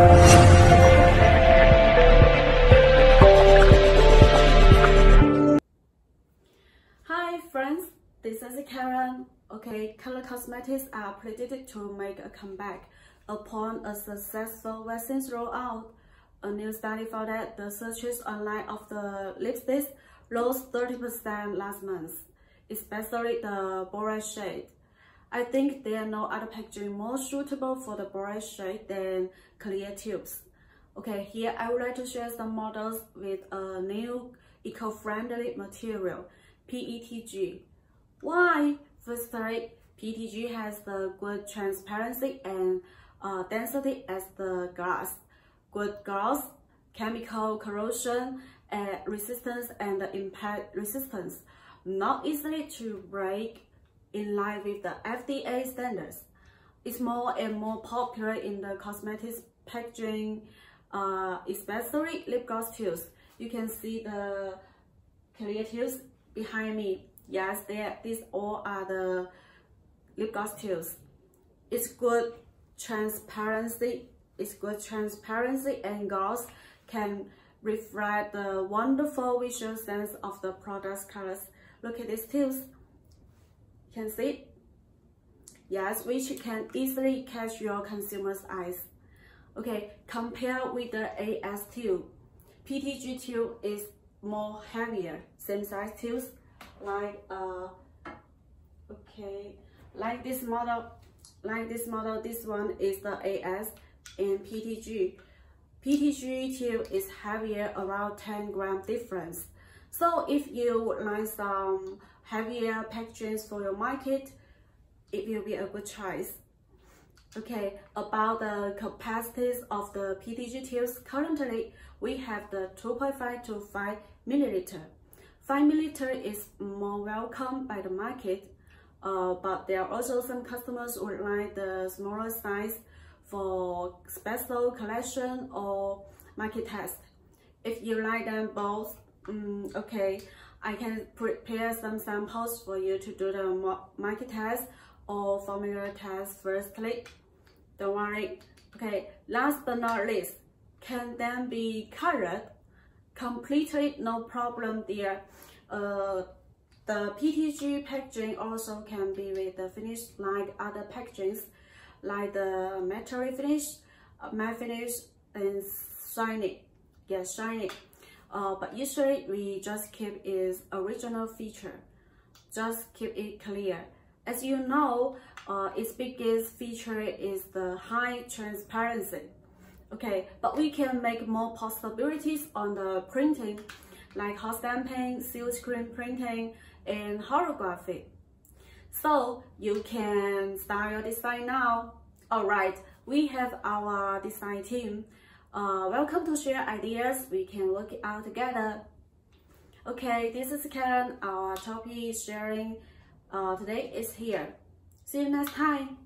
Hi friends, this is Karen. Okay, color cosmetics are predicted to make a comeback upon a successful vaccine rollout. A new study found that the searches online of the lipsticks rose 30% last month, especially the bold shade. I think there are no other packaging more suitable for the bold shade than clear tubes. Okay, here I would like to share some models with a new eco-friendly material, PETG. Why? Firstly, PETG has the good transparency and uh, density as the glass, good glass, chemical corrosion uh, resistance and impact resistance, not easily to break in line with the FDA standards. It's more and more popular in the cosmetics packaging, uh, especially lip gloss tubes. You can see the clear tubes behind me. Yes, there. These all are the lip gloss tubes. It's good transparency. It's good transparency and gloss can reflect the wonderful visual sense of the product's colors. Look at these tubes. Can see Yes, which can easily catch your consumer's eyes. Okay, compare with the AS tube. PETG tube is more heavier, same size tubes, like uh, okay, like this model, like this model, this one is the AS and PETG. PETG tube is heavier, around 10 gram difference. So if you would like some heavier packages for your market, it will be a good choice. Okay, about the capacities of the PETG tubes, currently we have the 2.5 to 5 milliliter. 5 milliliter is more welcome by the market, uh, but there are also some customers who would like the smaller size for special collection or market test. If you like them both, um, okay, I can prepare some samples for you to do the market test or formula test firstly. Don't worry. Okay, last but not least, can then be colored completely no problem there. Uh, the PETG packaging also can be with the finish like other packagings, like the metal finish, uh, matte finish, and shiny. Yes, shiny. Uh, but usually we just keep its original feature. Just keep it clear. As you know, uh, its biggest feature is the high transparency. Okay, but we can make more possibilities on the printing, like hot stamping, silk screen printing, and holography. So you can start your design now. Alright, we have our design team. Uh, welcome to share ideas. We can work out together. Okay, this is Karen. Our topic sharing uh, today is here. See you next time.